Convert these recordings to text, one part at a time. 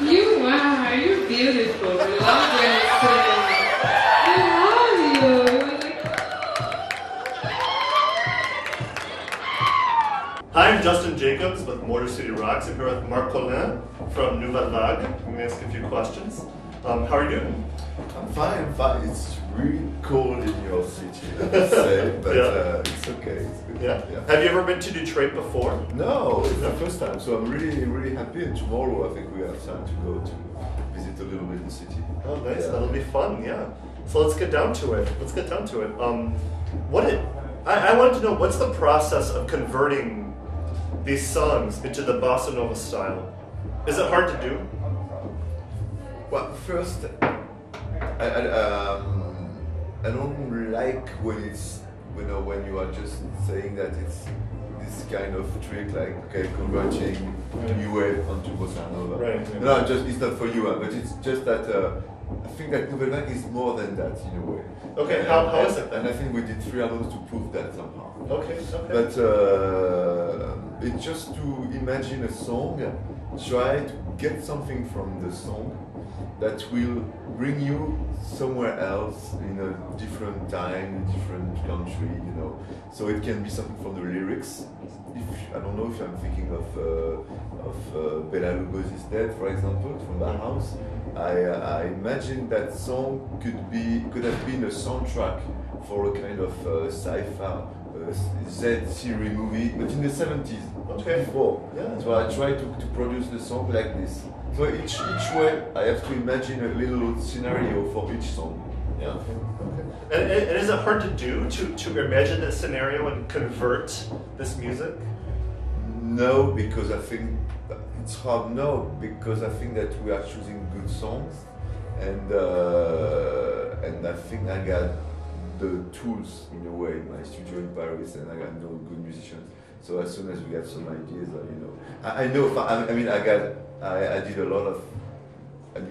You wow, you're beautiful. We love I love you. Hi, I'm Justin Jacobs with Motor City Rocks. I'm here with Marc Collin from Nouvelle Vague. I'm going to ask a few questions. Um, how are you doing? I'm fine, I'm fine. It's really cold in your city, I would say, but Yeah. uh, it's okay. It's good. Yeah. Have you ever been to Detroit before? No, it's the first time, so I'm really, really happy. And tomorrow, I think we have time to go to visit a little bit the city. Oh, nice. Yeah. That'll be fun. Yeah. So let's get down to it. Let's get down to it. Um, what it? I, I wanted to know what's the process of converting these songs into the bossa nova style. Is it hard to do? Well, first, I, I, um, I don't like when it's, you know, when you are just saying that it's this kind of trick, like, okay, converting new wave onto bossa nova. Right, yeah. No, just, it's not for you, uh, but it's just that uh, I think that Nouvelle Vague is more than that in a way. Okay, And- how- how and- is it then? And I think we did three albums to prove that somehow. Okay. Okay. But uh, it's just to imagine a song, try to get something from the song that will bring you somewhere else in a different time, a different country, you know. So it can be something from the lyrics. If I don't know if I'm thinking of uh, of uh, Bela Lugosi's Dead, for example, from Bauhaus. I, uh, I imagine that song could be could have been a soundtrack for a kind of uh, sci-fi uh, Z series movie, but in the 70s, Okay. before. Yeah. So I try to, to produce the song like this. So each each way I have to imagine a little scenario for each song. Yeah. Okay. and and is it hard to do to, to imagine a scenario and convert this music? No, because I think it's hard. No, because I think that we are choosing good songs, and uh, and I think I got the tools in a way in my studio in Paris, and I got no good musicians. So as soon as we get some ideas, uh, you know, I, I know. I, I mean, I got I, I did a lot of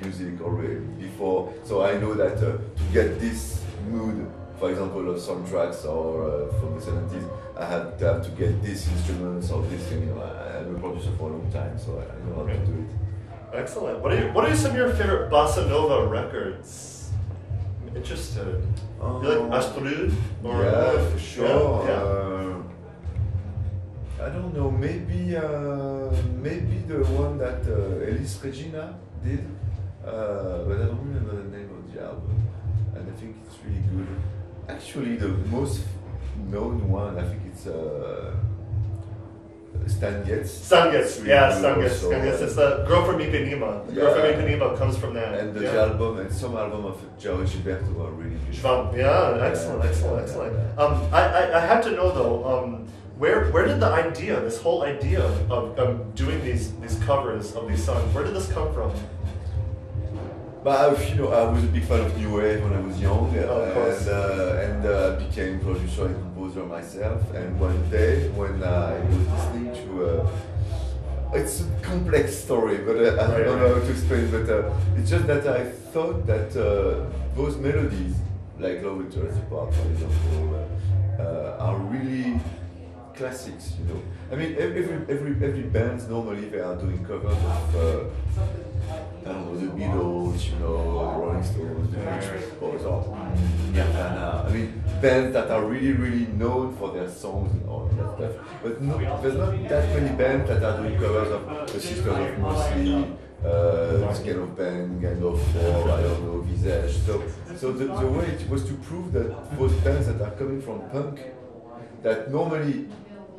music already before, so I know that uh, to get this mood, for example, of soundtracks or uh, from the 70s, I had to have to get these instruments or this thing. You know, I, I'm a producer for a long time, so I, I know how to do it. Excellent. What are your, what are some of your favorite bossa nova records? Interested. you like Um, Astrud? Or yeah, for sure. Yeah, yeah. Uh, I don't know. Maybe uh, maybe the one that uh, Elis Regina did, uh, but I don't remember the name of the album. And I think it's really good. Actually, the most known one, I think it's uh, Stan Getz. Stan Getz, yeah, Stan Getz. Stan Getz. It's the Girl from Ipanema. The Girl from. Ipanema comes from that. And the yeah. album and some album of Joao Gilberto are really good. Schwab. Yeah, excellent, excellent, excellent. Um, I, I, I have to know though, um, where where did the idea, this whole idea of, of doing these these covers of these songs, where did this come from? But you know, I was a big fan of new wave when I was young, and uh, and uh, became producer and composer myself. And one day, when I was listening to, uh, it's a complex story, but uh, I don't know how to explain. But uh, it's just that I thought that uh, those melodies, like Love Will Tear Us Apart, for example, uh, uh, are really classics. You know, I mean, ev- every every every band normally they are doing covers of. Bands that are really, really known for their songs and all that stuff. But no, there's not that many bands that are doing covers of The Sisters of Mercy, uh, this kind of band, Gang of Four, I don't know, Visage. So, so the, the way it was to prove that those bands that are coming from punk, that normally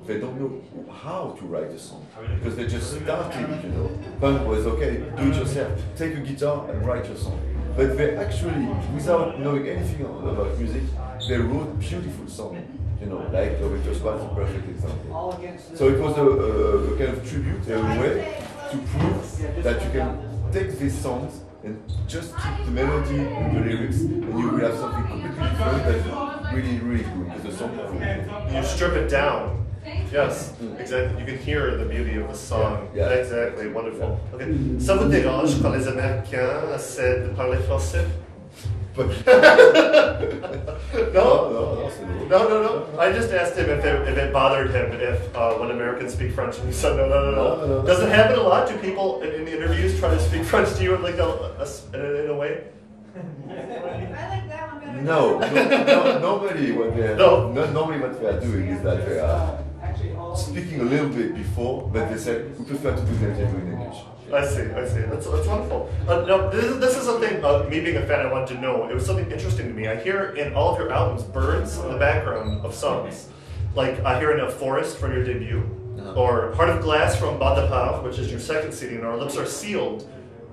they don't know how to write a song because they just started, you know. Punk was okay, do it yourself, take a guitar and write your song. But they actually, without knowing anything about music, they wrote beautiful songs, you know, like Love It Was Bad is a perfect example. So it was a, a, a kind of tribute, a way to prove that you can take these songs and just keep the melody and the lyrics, and you will have something completely different that's really, really good. Because the song is really good. You strip it down. Yes, exactly. You can hear the beauty of the song. Yeah. Yeah. Exactly, wonderful. Okay. Ça vous dérange quand les Américains essaient de parler français? But no, no, no, no, no, no. I just asked him if it, if it bothered him if uh, when Americans speak French, and he said no, no, no, no. No, no, no. Does it happen a lot? Do people in, in the interviews try to speak French to you in like a, a s- in, a, in a way? I like that one better. No, no, no, normally what they are, No. no, normally what they are doing is that they are speaking a little bit before, but they said we prefer to do the interview in English. I see, I see. That's, that's wonderful. Uh, no, this, is- this is something, uh, me being a fan, I wanted to know. It was something interesting to me. I hear in all of your albums birds in the background of songs. Like, I hear in A Forest from your debut, Uh-huh. or Heart of Glass from Bande à Part, which is your second CD, and Our Lips Are Sealed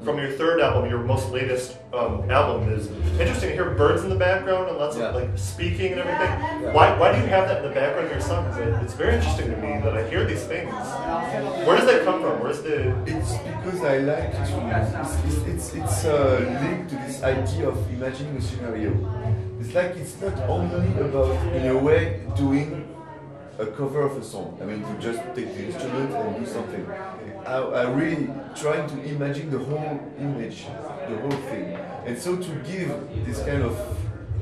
from your third album, your most latest um, album. is interesting to hear birds in the background and lots Yeah. of like speaking and everything. Yeah. Why, why do you have that in the background of your songs? It, it's very interesting to me that I hear these things. Where does that come from? Where's the It's because I like to. It's, it's, it's, it's uh, linked to this idea of imagining a scenario. It's like it's not only about, in a way, doing a cover of a song. I mean, to just take the instrument and do something. I, I really trying to imagine the whole image, the whole thing. And so to give this kind of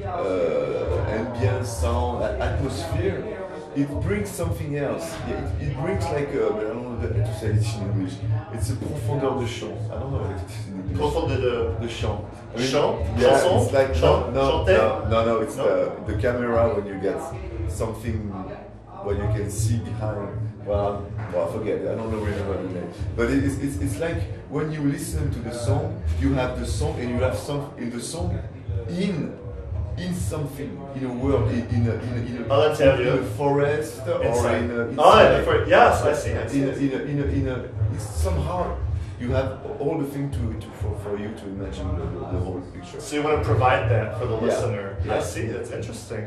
uh, ambient sound, atmosphere, it brings something else. It, it brings like a, I don't know how to say it in English. It's a profondeur de champ. I don't know what it is in English. profond de The chant. Chant? Yeah, Chanson? it's like no, no, no, no, no. It's No? The, the camera when you get something what you can see behind. Well, well, I forget. I don't know remember the name. But it is, it's, it's like when you listen to the song, you have the song and you have some in the song in in something in a world in in a, in a, in a, oh, À l'intérieur. in a forest or Inside. in a, Oh, in inside. the for- yes, I see, I see, In a, in a, in a, in a, it's somehow you have all the thing to, to for, for you to imagine the, the, the whole picture. So you want to provide that for the Yeah. listener. I see. That's interesting.